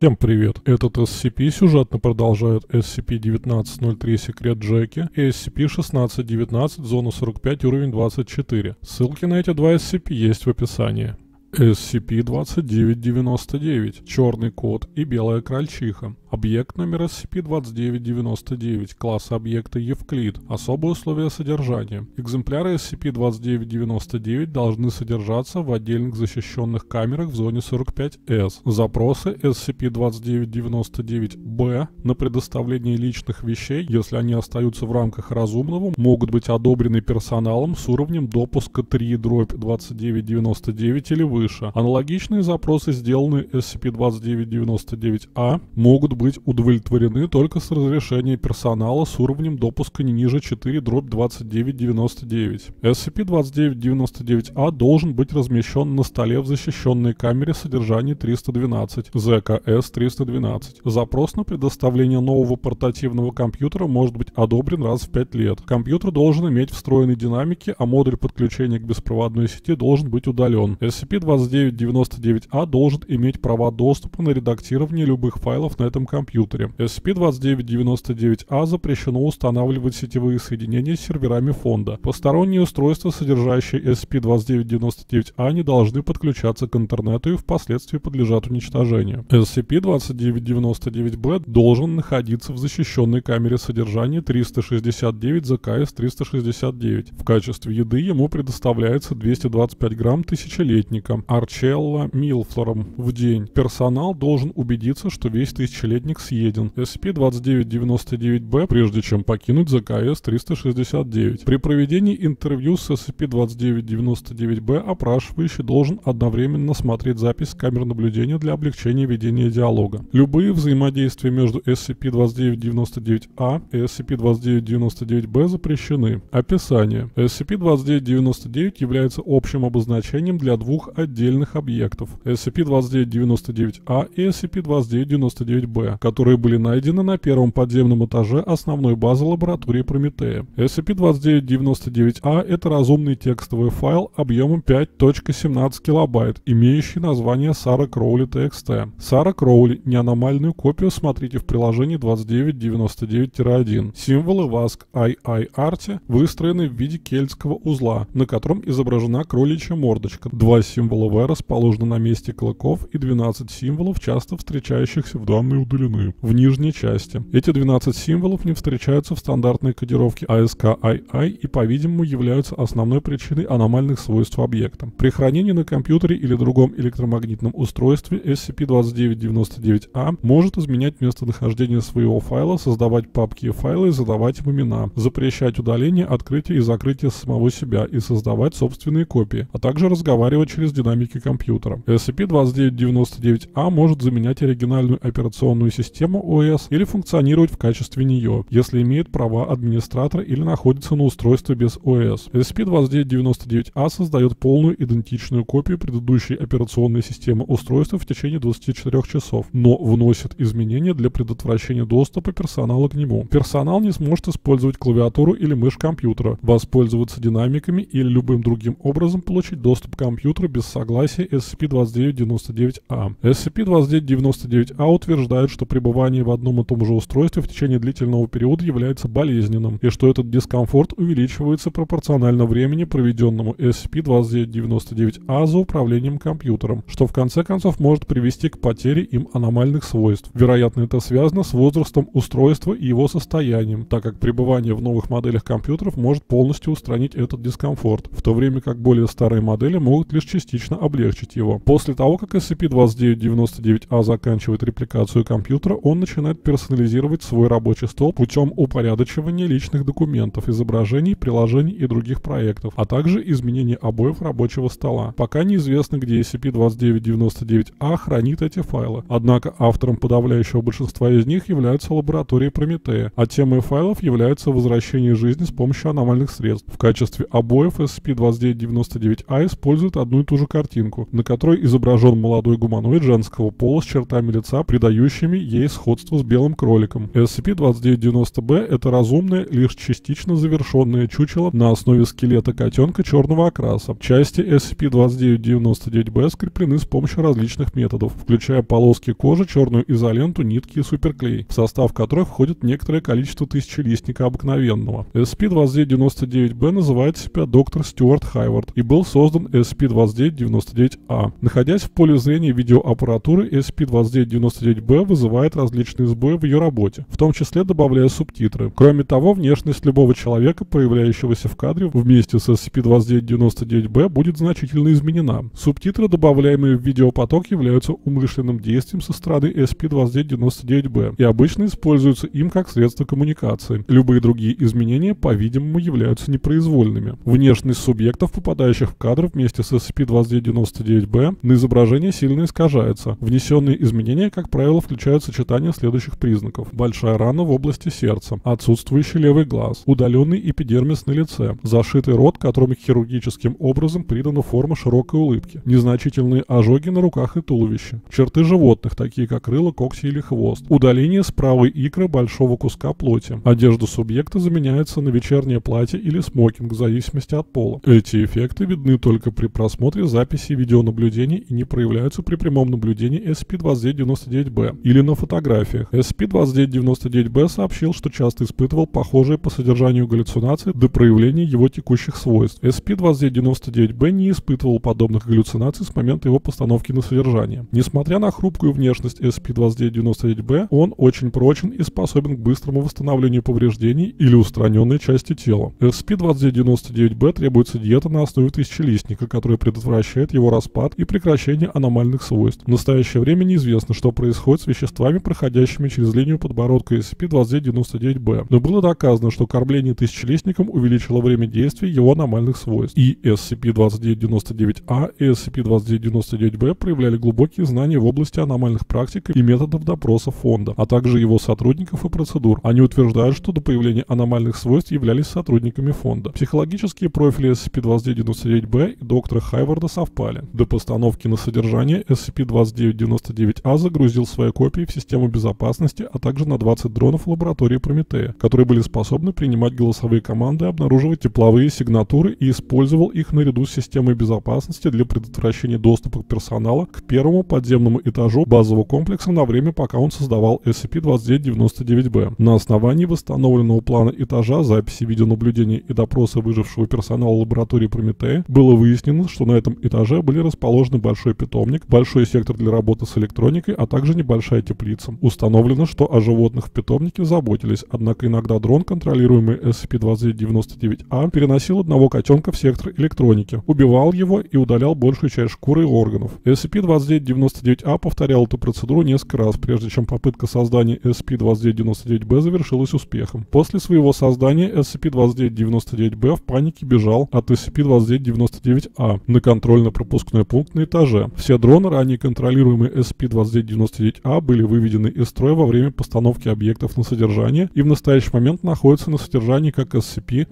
Всем привет! Этот SCP сюжетно продолжает SCP-1903 Секрет Джеки и SCP-1619 Зона 45 уровень 24. Ссылки на эти два SCP есть в описании. SCP-2999, черный кот и белая крольчиха. Объект номер SCP-2999, класс объекта Евклид, особые условия содержания. Экземпляры SCP-2999 должны содержаться в отдельных защищенных камерах в зоне 45С. Запросы SCP-2999-B на предоставление личных вещей, если они остаются в рамках разумного, могут быть одобрены персоналом с уровнем допуска 3-2999 или выше. Аналогичные запросы, сделанные SCP-2999-A, могут быть удовлетворены только с разрешения персонала с уровнем допуска не ниже 4-2999. SCP-2999-A должен быть размещен на столе в защищенной камере содержания 312, ЗКС-312. Запрос на предоставление нового портативного компьютера может быть одобрен раз в 5 лет. Компьютер должен иметь встроенные динамики, а модуль подключения к беспроводной сети должен быть удален. SCP-2999 2999A должен иметь права доступа на редактирование любых файлов на этом компьютере. SCP-2999A запрещено устанавливать сетевые соединения с серверами фонда. Посторонние устройства, содержащие SCP-2999A, не должны подключаться к интернету и впоследствии подлежат уничтожению. SCP-2999-B должен находиться в защищенной камере содержания 369 ЗКС-369. В качестве еды ему предоставляется 225 грамм тысячелетника. Арчелла Милфлором в день. Персонал должен убедиться, что весь тысячелетник съеден. SCP-2999-B, прежде чем покинуть ЗКС-369. При проведении интервью с SCP-2999-B опрашивающий должен одновременно смотреть запись камер наблюдения для облегчения ведения диалога. Любые взаимодействия между SCP-2999-A и SCP-2999-B запрещены. Описание. SCP-2999 является общим обозначением для двух отдельных объектов SCP-2999-A и SCP-2999-B, которые были найдены на первом подземном этаже основной базы лаборатории Прометея. SCP-2999-A — это разумный текстовый файл объемом 5.17 килобайт, имеющий название Сара Кроули TXT. Сара Кроули — неаномальную копию смотрите в приложении 2999-1. Символы VASC IIRT выстроены в виде кельтского узла, на котором изображена кроличья мордочка. Два символа V расположены на месте клыков и 12 символов, часто встречающихся в данной удалены, в нижней части. Эти 12 символов не встречаются в стандартной кодировке ASCII и, по-видимому, являются основной причиной аномальных свойств объекта. При хранении на компьютере или другом электромагнитном устройстве SCP-2999-A может изменять местонахождение своего файла, создавать папки и файлы и задавать им имена, запрещать удаление, открытие и закрытие самого себя и создавать собственные копии, а также разговаривать через динамики компьютера. SCP-2999-A а может заменять оригинальную операционную систему ОС или функционировать в качестве нее, если имеет права администратора или находится на устройстве без ОС. SCP-2999-A а создает полную идентичную копию предыдущей операционной системы устройства в течение 24 часов, но вносит изменения для предотвращения доступа персонала к нему. Персонал не сможет использовать клавиатуру или мышь компьютера, воспользоваться динамиками или любым другим образом получить доступ к компьютеру без согласия SCP-2999-A. SCP-2999-A утверждает, что пребывание в одном и том же устройстве в течение длительного периода является болезненным, и что этот дискомфорт увеличивается пропорционально времени, проведенному SCP-2999-A за управлением компьютером, что в конце концов может привести к потере им аномальных свойств. Вероятно, это связано с возрастом устройства и его состоянием, так как пребывание в новых моделях компьютеров может полностью устранить этот дискомфорт, в то время как более старые модели могут лишь частично облегчить его. После того, как SCP-2999-A заканчивает репликацию компьютера, он начинает персонализировать свой рабочий стол путем упорядочивания личных документов, изображений, приложений и других проектов, а также изменения обоев рабочего стола. Пока неизвестно, где SCP-2999-A хранит эти файлы, однако автором подавляющего большинства из них является лаборатория Прометея, а темой файлов является возвращение жизни с помощью аномальных средств. В качестве обоев SCP-2999-A использует одну и ту же картинку, на которой изображен молодой гуманоид женского пола с чертами лица, придающими свойственными ей сходству с белым кроликом. SCP-2990-B — это разумное, лишь частично завершенное чучело на основе скелета котенка черного окраса. Части SCP-2999-B скреплены с помощью различных методов, включая полоски кожи, черную изоленту, нитки и суперклей, в состав которых входит некоторое количество тысячелистника обыкновенного. SCP-2999-B называет себя доктор Стюарт Хайвард и был создан SCP-2999-A. Находясь в поле зрения видеоаппаратуры, SCP-2999-B вызывает различные сбои в ее работе, в том числе добавляя субтитры. Кроме того, внешность любого человека, появляющегося в кадре вместе с SCP-2999-B, будет значительно изменена. Субтитры, добавляемые в видеопоток, являются умышленным действием со стороны SCP-2999-B и обычно используются им как средство коммуникации. Любые другие изменения, по-видимому, являются непроизвольными. Внешность субъектов, попадающих в кадр вместе с SCP-2999-B, на изображение сильно искажается. Внесенные изменения, как правило, включают сочетание следующих признаков. Большая рана в области сердца, отсутствующий левый глаз, удаленный эпидермис на лице, зашитый рот, которому хирургическим образом придана форма широкой улыбки, незначительные ожоги на руках и туловище, черты животных, такие как рыло, когти или хвост, удаление с правой икры большого куска плоти. Одежда субъекта заменяется на вечернее платье или смокинг в зависимости от пола. Эти эффекты видны только при просмотре записи видеонаблюдения и не проявляются при прямом наблюдении SCP-2999-B или на фотографиях. SCP-2999-B сообщил, что часто испытывал похожие по содержанию галлюцинации до проявления его текущих свойств. SCP-2999-B не испытывал подобных галлюцинаций с момента его постановки на содержание. Несмотря на хрупкую внешность SCP-2999-B, он очень прочен и способен к быстрому восстановлению повреждений или устраненной части тела. SCP-2999-B требуется диета на основе тысячелистника, которая предотвращает его распад и прекращение аномальных свойств. В настоящее время неизвестно, что происходит с веществами, проходящими через линию подбородка SCP-2999-B, но было доказано, что кормление тысячелистником увеличило время действия его аномальных свойств. И SCP-2999-A и SCP-2999-B проявляли глубокие знания в области аномальных практик и методов допроса фонда, а также его сотрудников и процедур. Они утверждают, что до появления аномальных свойств являлись сотрудниками фонда. Психологические профили SCP-2999-B и доктора Хайварда совпали. До постановки на содержание SCP-2999-A загрузил свои копии в систему безопасности, а также на 20 дронов лаборатории Прометея, которые были способны принимать голосовые команды, обнаруживать тепловые сигнатуры и использовал их наряду с системой безопасности для предотвращения доступа персонала к первому подземному этажу базового комплекса на время, пока он создавал SCP-2999-B. На основании восстановленного плана этажа, записи видеонаблюдения и допроса выжившего персонала лаборатории Прометея было выяснено, что на этом этаже были расположены большой питомник, большой сектор для работы с электроникой, а также небольшая теплица. Установлено, что о животных в питомнике заботились, однако иногда дрон, контролируемый SCP-2999-A, переносил одного котенка в сектор электроники, убивал его и удалял большую часть шкуры и органов. SCP-2999-A повторял эту процедуру несколько раз, прежде чем попытка создания SCP-2999-B завершилась успехом. После своего создания SCP-2999-B в панике бежал от SCP-2999-A на контрольно-пропускной пункт на этаже. Все дроны, ранее контролируемые SCP-2999-A, были выведены из строя во время постановки объектов на содержание и в настоящий момент находятся на содержании как SCP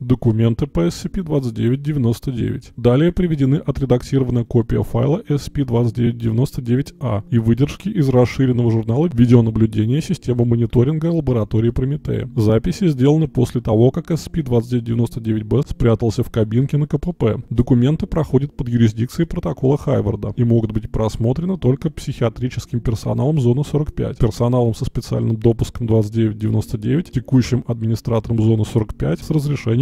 документы по SCP-2999. Далее приведены отредактированная копия файла SCP-2999-A и выдержки из расширенного журнала видеонаблюдения системы мониторинга лаборатории Прометея. Записи сделаны после того, как SCP-2999-B спрятался в кабинке на КПП. Документы проходят под юрисдикцией протокола Хайварда и могут быть просмотрены только психиатрическим персоналом зоны 45, персоналом со специальным допуском 2999, текущим администратором зоны 45 с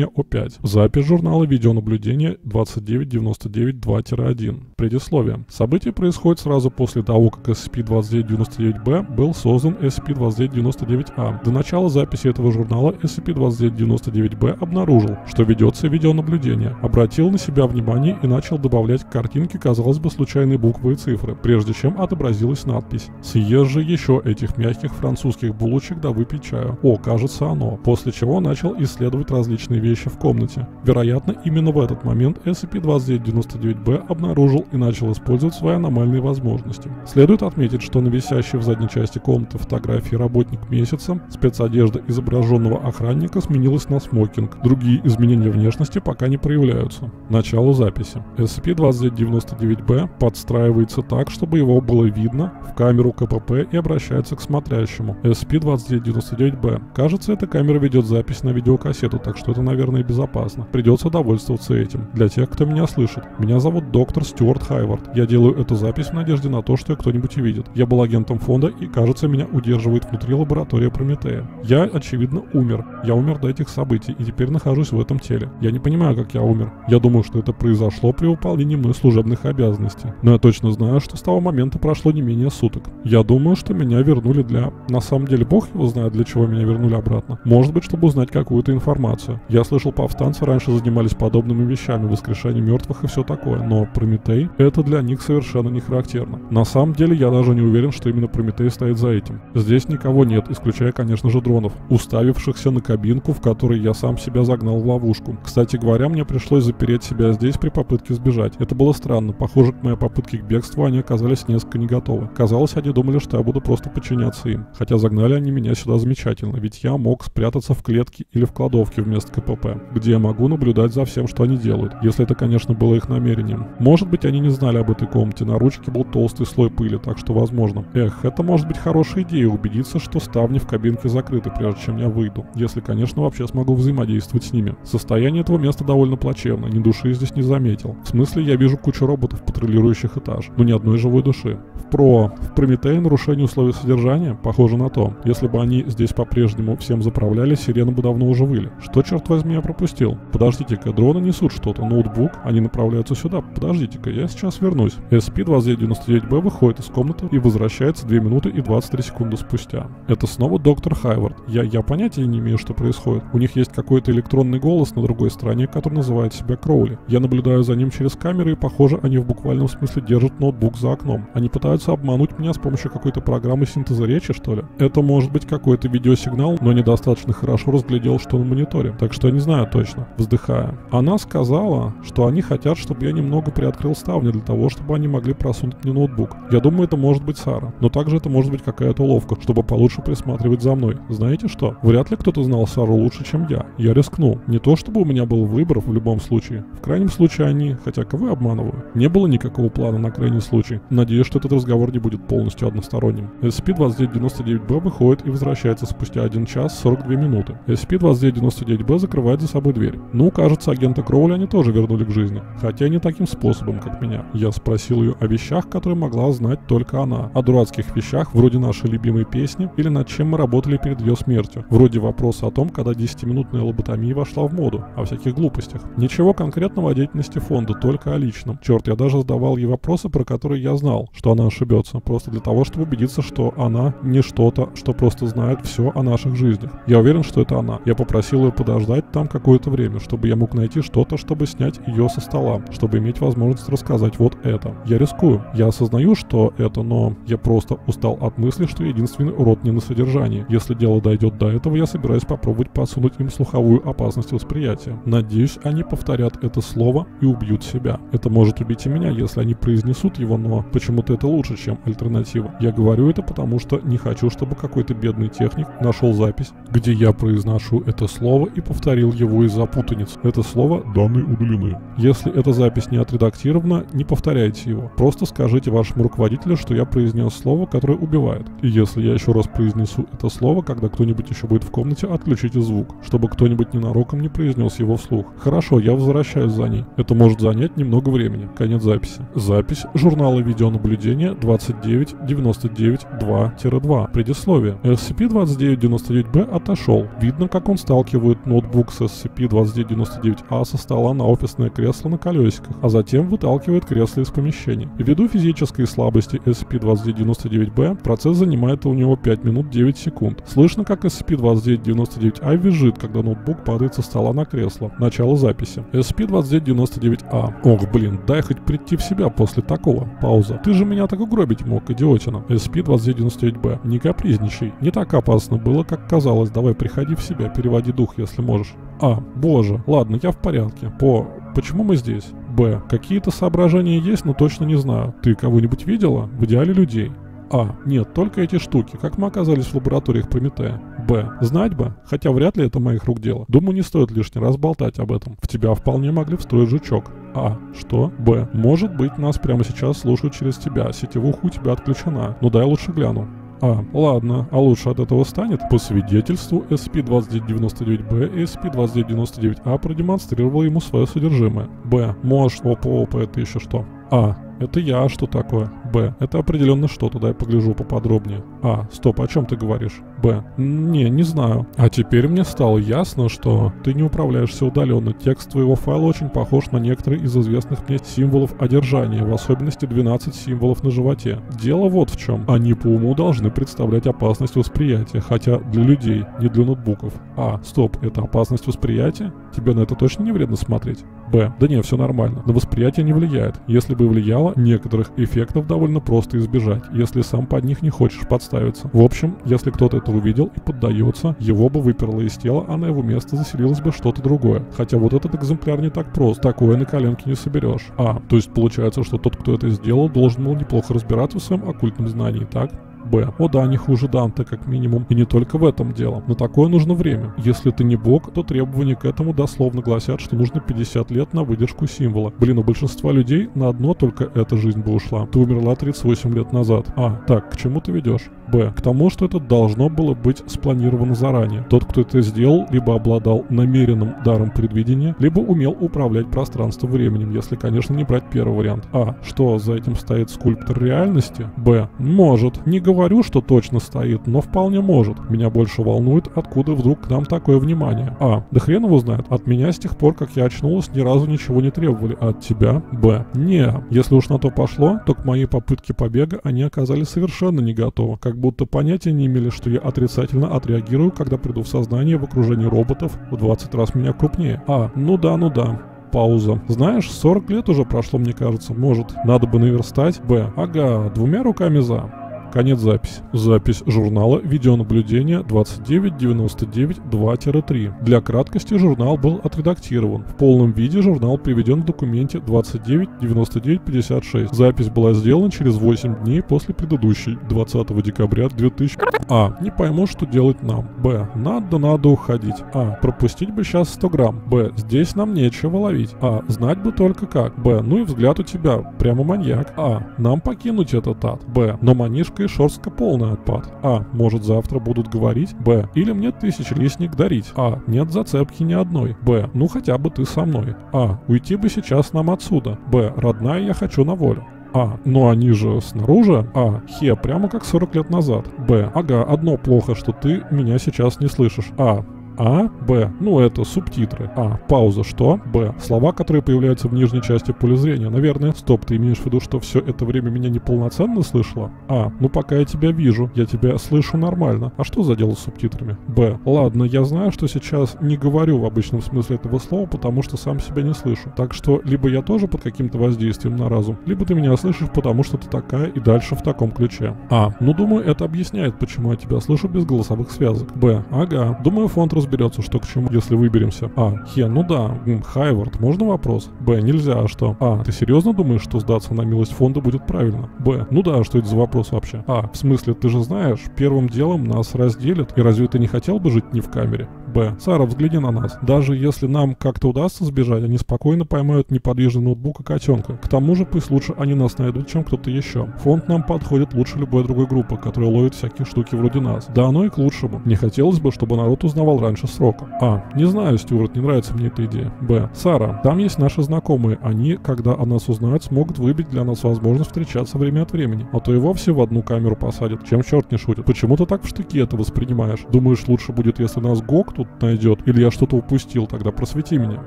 разрешения О5. Запись журнала видеонаблюдения 2999-2-1. Предисловие. События происходят сразу после того, как SCP-2999-B был создан SCP-2999-A. До начала записи этого журнала SCP-2999-B обнаружил, что ведется видеонаблюдение, обратил на себя внимание и начал добавлять к картинке, казалось бы, случайные буквы и цифры, прежде чем отобразилась надпись «Съешь же еще этих мягких французских булочек да выпей чаю». О, кажется оно. После чего начал исследовать различные вещи вещи в комнате. Вероятно, именно в этот момент SCP-2999-B обнаружил и начал использовать свои аномальные возможности. Следует отметить, что на висящей в задней части комнаты фотографии работник месяца спецодежда изображенного охранника сменилась на смокинг. Другие изменения внешности пока не проявляются. Начало записи. SCP-2999-B подстраивается так, чтобы его было видно в камеру КПП и обращается к смотрящему. SCP-2999-B. Кажется, эта камера ведет запись на видеокассету, так что это, наверное, безопасно. Придется довольствоваться этим. Для тех, кто меня слышит. Меня зовут доктор Стюарт Хайвард. Я делаю эту запись в надежде на то, что ее кто-нибудь увидит. Я был агентом фонда и, кажется, меня удерживает внутри лаборатория Прометея. Я, очевидно, умер. Я умер до этих событий и теперь нахожусь в этом теле. Я не понимаю, как я умер. Я думаю, что это произошло при выполнении мной служебных обязанностей. Но я точно знаю, что с того момента прошло не менее суток. Я думаю, что меня вернули для... На самом деле, бог его знает, для чего меня вернули обратно. Может быть, чтобы узнать какую-то информацию. Я слышал, повстанцы раньше занимались подобными вещами, воскрешение мертвых и все такое, но Прометей — это для них совершенно не характерно. На самом деле, я даже не уверен, что именно Прометей стоит за этим. Здесь никого нет, исключая, конечно же, дронов, уставившихся на кабинку, в которой я сам себя загнал в ловушку. Кстати говоря, мне пришлось запереть себя здесь при попытке сбежать. Это было странно. Похоже, к моей попытке к бегству они оказались несколько не готовы. Казалось, они думали, что я буду просто подчиняться им. Хотя загнали они меня сюда замечательно, ведь я мог спрятаться в клетке или в кладовке вместо КПП, где я могу наблюдать за всем, что они делают, если это, конечно, было их намерением. Может быть, они не знали об этой комнате, на ручке был толстый слой пыли, так что возможно. Эх, это может быть хорошая идея убедиться, что ставни в кабинке закрыты, прежде чем я выйду. Если, конечно, вообще смогу взаимодействовать с ними. Состояние этого места довольно плачевно, ни души здесь не заметил. В смысле, я вижу кучу роботов, патрулирующих этаж, но ни одной живой души. В Про, в Прометее нарушение условий содержания похоже на то. Если бы они здесь по-прежнему всем заправляли, сирены бы давно уже выли. Что, черт возьми, я пропустил? Подождите-ка, дроны несут что-то, ноутбук, они направляются сюда. Подождите-ка, я сейчас вернусь. SCP-2999-B выходит из комнаты и возвращается 2 минуты и 23 секунды спустя. Это снова доктор Хайвард. Я, я понятия не имею, что происходит. У них есть какой-то электронный голос на другой стороне, который называет себя Кроули. Я наблюдаю за ним через камеры и, похоже, они в буквальном смысле держат ноутбук за окном. Они пытаются обмануть меня с помощью какой-то программы синтеза речи, что ли? Это может быть какой-то видеосигнал, но недостаточно хорошо разглядел, что на мониторе. Так что не знаю точно. Вздыхая. Она сказала, что они хотят, чтобы я немного приоткрыл ставни для того, чтобы они могли просунуть мне ноутбук. Я думаю, это может быть Сара. Но также это может быть какая-то уловка, чтобы получше присматривать за мной. Знаете что? Вряд ли кто-то знал Сару лучше, чем я. Я рискнул. Не то, чтобы у меня был выбор в любом случае. В крайнем случае они, хотя кого я обманываю, не было никакого плана на крайний случай. Надеюсь, что этот разговор не будет полностью односторонним. SCP-2999-B выходит и возвращается спустя 1 час 42 минуты. SCP-2999-B закрывает за собой дверь. Ну, кажется, агента Кроули они тоже вернули к жизни. Хотя не таким способом, как меня. Я спросил ее о вещах, которые могла знать только она. О дурацких вещах, вроде нашей любимой песни, или над чем мы работали перед ее смертью. Вроде вопроса о том, когда 10-минутная лоботомия вошла в моду. О всяких глупостях. Ничего конкретного о деятельности фонда, только о личном. Черт, я даже задавал ей вопросы, про которые я знал, что она ошибется. Просто для того, чтобы убедиться, что она не что-то, что просто знает все о наших жизнях. Я уверен, что это она. Я попросил ее подождать там какое-то время, чтобы я мог найти что-то, чтобы снять ее со стола, чтобы иметь возможность рассказать вот это. Я рискую. Я осознаю, что это, но я просто устал от мысли, что единственный урод не на содержании. Если дело дойдет до этого, я собираюсь попробовать посунуть им слуховую опасность восприятия. Надеюсь, они повторят это слово и убьют себя. Это может убить и меня, если они произнесут его, но почему-то это лучше, чем альтернатива. Я говорю это потому, что не хочу, чтобы какой-то бедный техник нашел запись, где я произношу это слово и повторил его из-за путаниц. Это слово «данные удалены». Если эта запись не отредактирована, не повторяйте его. Просто скажите вашему руководителю, что я произнес слово, которое убивает. И если я еще раз произнесу это слово, когда кто-нибудь еще будет в комнате, отключите звук, чтобы кто-нибудь ненароком не произнес его вслух. Хорошо, я возвращаюсь за ней. Это может занять немного времени. Конец записи. Запись журнала видеонаблюдения 2999-2-2. Предисловие. SCP-2999-B отошел. Видно, как он сталкивает ноутбук с SCP-2999-A со стола на офисное кресло на колесиках, а затем выталкивает кресло из помещения. Ввиду физической слабости SCP-2999-B, процесс занимает у него 5 минут 9 секунд. Слышно, как SCP-2999-A визжит, когда ноутбук падает со стола на кресло. Начало записи. SCP-2999-A. Ох, блин, дай хоть прийти в себя после такого. Пауза. Ты же меня так угробить мог, идиотина. SCP-2999-B. Не капризничай. Не так опасно было, как казалось. Давай приходи в себя, переводи дух, если можешь. А. Боже, ладно, я в порядке. По. Почему мы здесь? Б. Какие-то соображения есть, но точно не знаю. Ты кого-нибудь видела? В идеале людей. А. Нет, только эти штуки. Как мы оказались в лабораториях Прометея? Б. Знать бы, хотя вряд ли это моих рук дело. Думаю, не стоит лишний раз болтать об этом. В тебя вполне могли встроить жучок. А. Что? Б. Может быть, нас прямо сейчас слушают через тебя. Сетевуха у тебя отключена. Ну дай лучше гляну. А, ладно, а лучше от этого станет? По свидетельству SP2999B и SP2999A продемонстрировал ему свое содержимое. Б. Может, опа-опа, это еще что? А. Это я, что такое? Б. Это определенно что-то, дай погляжу поподробнее. А. Стоп, о чем ты говоришь? Б. Не, не знаю. А теперь мне стало ясно, что ты не управляешься удаленно. Текст твоего файла очень похож на некоторые из известных мне символов одержания, в особенности 12 символов на животе. Дело вот в чем. Они по уму должны представлять опасность восприятия, хотя для людей, не для ноутбуков. А. Стоп, это опасность восприятия? Тебе на это точно не вредно смотреть? Б. Да не, все нормально. На восприятие не влияет. Если бы влияло, некоторых эффектов довольно просто избежать, если сам под них не хочешь подставиться. В общем, если кто-то это увидел и поддается, его бы выперло из тела, а на его место заселилось бы что-то другое. Хотя вот этот экземпляр не так прост, такое на коленке не соберешь. А, то есть получается, что тот, кто это сделал, должен был неплохо разбираться в своем оккультном знании, так? Б. О да, не хуже Данте, как минимум. И не только в этом дело. На такое нужно время. Если ты не бог, то требования к этому дословно гласят, что нужно 50 лет на выдержку символа. Блин, у большинства людей на одно только эта жизнь бы ушла. Ты умерла 38 лет назад. А, так, к чему ты ведешь? Б. К тому, что это должно было быть спланировано заранее. Тот, кто это сделал, либо обладал намеренным даром предвидения, либо умел управлять пространством временем, если, конечно, не брать первый вариант. А. Что, за этим стоит скульптор реальности? Б. Может. Не говорю, что точно стоит, но вполне может. Меня больше волнует, откуда вдруг к нам такое внимание. А. Да хрен его знает. От меня с тех пор, как я очнулась, ни разу ничего не требовали. А от тебя? Б. Не. Если уж на то пошло, то к моей попытке побега они оказались совершенно не готовы. Как будто понятия не имели, что я отрицательно отреагирую, когда приду в сознание в окружении роботов в 20 раз меня крупнее. А, ну да, ну да пауза. Знаешь, 40 лет уже прошло, мне кажется. Может, надо бы наверстать? Б. Ага, двумя руками за. Конец записи. Запись журнала «Видеонаблюдение 2999-2-3». Для краткости журнал был отредактирован. В полном виде журнал приведен в документе 299956. Запись была сделана через 8 дней после предыдущей, 20 декабря 2000. А. Не пойму, что делать нам. Б. Надо, надо уходить. А. Пропустить бы сейчас 100 грамм. Б. Здесь нам нечего ловить. А. Знать бы только как. Б. Ну и взгляд у тебя. Прямо маньяк. А. Нам покинуть этот ад. Б. Но манишка и шорстка полный отпад. А. Может завтра будут говорить? Б. Или мне тысячелистник дарить? А. Нет зацепки ни одной. Б. Ну хотя бы ты со мной. А. Уйти бы сейчас нам отсюда. Б. Родная, я хочу на волю. А. Но они же снаружи. А. Хе, прямо как 40 лет назад. Б. Ага, одно плохо, что ты меня сейчас не слышишь. А. А, Б. Ну, это субтитры. А. Пауза. Что? Б. Слова, которые появляются в нижней части поля зрения. Наверное. Стоп, ты имеешь в виду, что все это время меня неполноценно слышала? А. Ну, пока я тебя вижу. Я тебя слышу нормально. А что за дело с субтитрами? Б. Ладно, я знаю, что сейчас не говорю в обычном смысле этого слова, потому что сам себя не слышу. Так что, либо я тоже под каким-то воздействием на разум, либо ты меня слышишь, потому что ты такая и дальше в таком ключе. А. Ну, думаю, это объясняет, почему я тебя слышу без голосовых связок. Б. Ага. Думаю, фонд разберется, что к чему, если выберемся. А, Хе, ну да, Хайвард, можно вопрос? Б, нельзя, а что? А, ты серьезно думаешь, что сдаться на милость фонда будет правильно? Б, ну да, что это за вопрос вообще? А, в смысле, ты же знаешь, первым делом нас разделят, и разве ты не хотел бы жить не в камере? Б. Сара, взгляни на нас. Даже если нам как-то удастся сбежать, они спокойно поймают неподвижный ноутбук и котенка. К тому же пусть лучше они нас найдут, чем кто-то еще. Фонд нам подходит лучше любой другой группы, которая ловит всякие штуки вроде нас. Да оно и к лучшему. Не хотелось бы, чтобы народ узнавал раньше срока. А. Не знаю, Стюарт, не нравится мне эта идея. Б. Сара, там есть наши знакомые. Они, когда о нас узнают, смогут выбить для нас возможность встречаться время от времени. А то и вовсе в одну камеру посадят. Чем черт не шутит. Почему ты так в штыки это воспринимаешь? Думаешь, лучше будет, если нас ГОК тут найдет? Или я что-то упустил? Тогда просвети меня.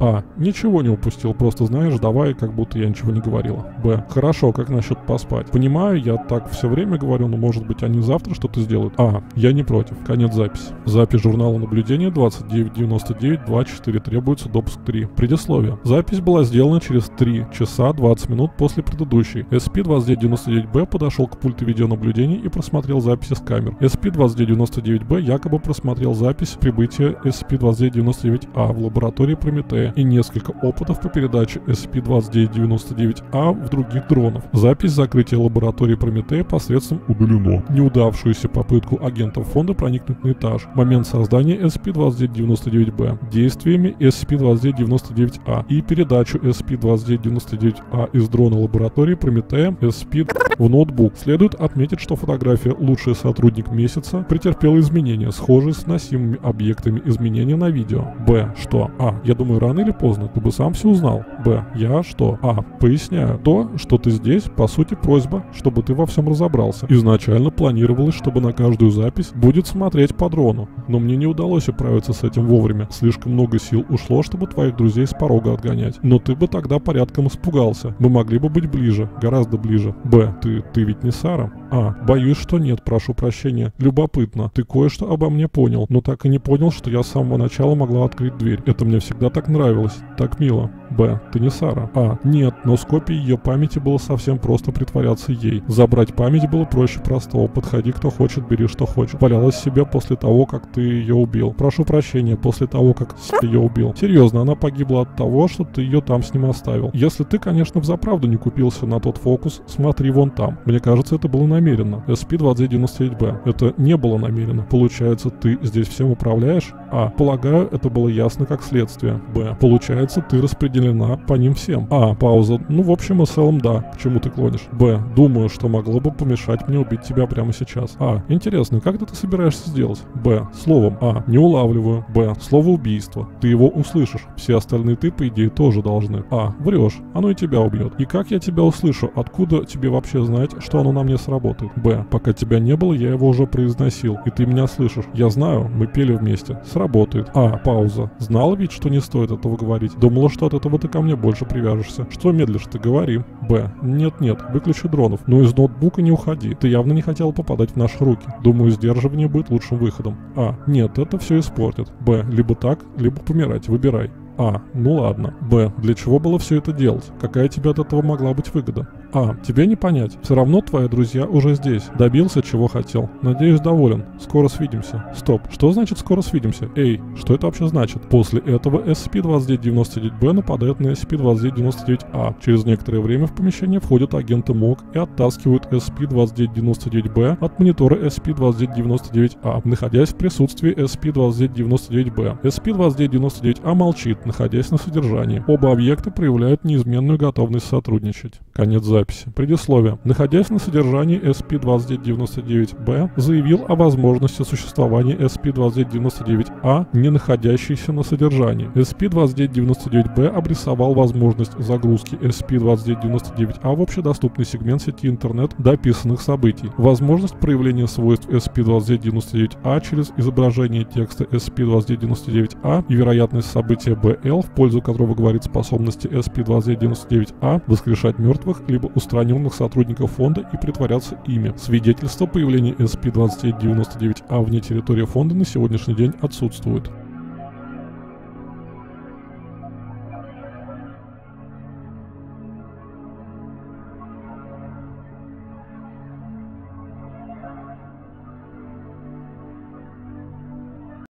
А. Ничего не упустил. Просто знаешь, давай, как будто я ничего не говорила. Б. Хорошо, как насчет поспать? Понимаю, я так все время говорю, но может быть они завтра что-то сделают? А. Я не против. Конец записи. Запись журнала наблюдения 2999-24. Требуется допуск 3. Предисловие. Запись была сделана через 3 часа 20 минут после предыдущей. SP2999B подошел к пульту видеонаблюдения и просмотрел записи с камер. SP2999B якобы просмотрел запись прибытия SCP-2999-A в лаборатории Прометея и несколько опытов по передаче SCP-2999-A в других дронов. Запись закрытия лаборатории Прометея посредством удалено. Неудавшуюся попытку агентов фонда проникнуть на этаж. Момент создания SCP-2999-B. Действиями SCP-2999-A и передачу SCP-2999-A из дрона лаборатории Прометея SCP в ноутбук. Следует отметить, что фотография «Лучший сотрудник месяца» претерпела изменения, схожие с носимыми объектами изменения на видео. Б. Что? А. Я думаю, рано или поздно ты бы сам все узнал. Б. Я что? А. Поясняю. То, что ты здесь, по сути, просьба, чтобы ты во всем разобрался. Изначально планировалось, чтобы на каждую запись будет смотреть по дрону. Но мне не удалось управиться с этим вовремя. Слишком много сил ушло, чтобы твоих друзей с порога отгонять. Но ты бы тогда порядком испугался. Мы могли бы быть ближе, гораздо ближе. Б. Ты, ты ведь не Сара? А. Боюсь, что нет, прошу прощения. Любопытно. Ты кое-что обо мне понял, но так и не понял, что я с самого начала могла открыть дверь. Это мне всегда так нравилось. Так мило. Б. Ты не Сара. А. Нет, но с копией ее памяти было совсем просто притворяться ей. Забрать память было проще простого. Подходи, кто хочет, бери, что хочет. Валялась себе после того, как ты ее убил. Прошу прощения, после того, как ее убил. Серьезно, она погибла от того, что ты ее там с ним оставил. Если ты, конечно, взаправду не купился на тот фокус, смотри вон там. Мне кажется, это было намеренно. SCP-2999-B. Это не было намеренно. Получается, ты здесь всем управляешь? А. Полагаю, это было ясно как следствие. Б. Получается, ты распределена по ним всем. А. Пауза. Ну, в общем и целом, да. К чему ты клонишь? Б. Думаю, что могло бы помешать мне убить тебя прямо сейчас. А. Интересно, как ты это собираешься сделать? Б. Словом. А. Не улавливаю. Б. Слово убийство. Ты его услышишь. Все остальные ты, по идее, тоже должны. А. Врешь. Оно и тебя убьет. И как я тебя услышу? Откуда тебе вообще знать, что оно на мне сработает? Б. Пока тебя не было, я его уже произносил. И ты меня слышишь. Я знаю, мы пели вместе. Сработает. А. Пауза. Знала ведь, что не стоит этого говорить. Думала, что от этого ты ко мне больше привяжешься. Что медлишь ты? Говори. Б. Нет-нет, выключи дронов. Но из ноутбука не уходи. Ты явно не хотел попадать в наши руки. Думаю, сдерживание будет лучшим выходом. А. Нет, это все испортит. Б. Либо так, либо помирать. Выбирай. А. Ну ладно. Б. Для чего было все это делать? Какая тебе от этого могла быть выгода? А. Тебе не понять. Все равно твои друзья уже здесь. Добился, чего хотел. Надеюсь, доволен. Скоро свидимся. Стоп. Что значит скоро свидимся? Эй, что это вообще значит? После этого SCP-2999-B нападает на SCP-2999-A. Через некоторое время в помещение входят агенты МОК и оттаскивают SCP-2999-B от монитора SCP-2999-A, находясь в присутствии SCP-2999-B. SCP-2999-A молчит, находясь на содержании. Оба объекта проявляют неизменную готовность сотрудничать. Конец записи. Предисловие. Находясь на содержании SP-2999-B, заявил о возможности существования SP-2999-A, не находящейся на содержании. SP-2999-B обрисовал возможность загрузки SP-2999-A в общедоступный сегмент сети интернет до описанных событий. Возможность проявления свойств SP-2999-A через изображение текста SP-2999-A и вероятность события BL, в пользу которого говорит способности SP-2999-A воскрешать мертвых либо устраненных сотрудников фонда и притворяться ими. Свидетельство появления SP-2999-A вне территории фонда на сегодняшний день отсутствует.